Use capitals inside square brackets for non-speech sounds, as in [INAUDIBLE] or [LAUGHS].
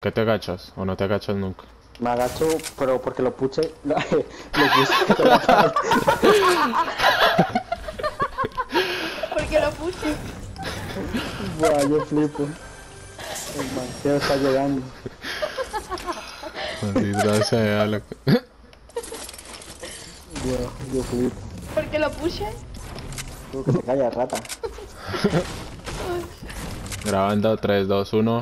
¿Qué te agachas? ¿O no te agachas nunca? Me agacho, pero porque lo puse. Lo, [LAUGHS] lo puse. Porque lo puse. Buah, yo flipo. El manqueo está llegando. Maldita sea, loco. Buah, yo flipo. Porque lo puse. Tú que se calla, rata. Grabando 3, 2, 1.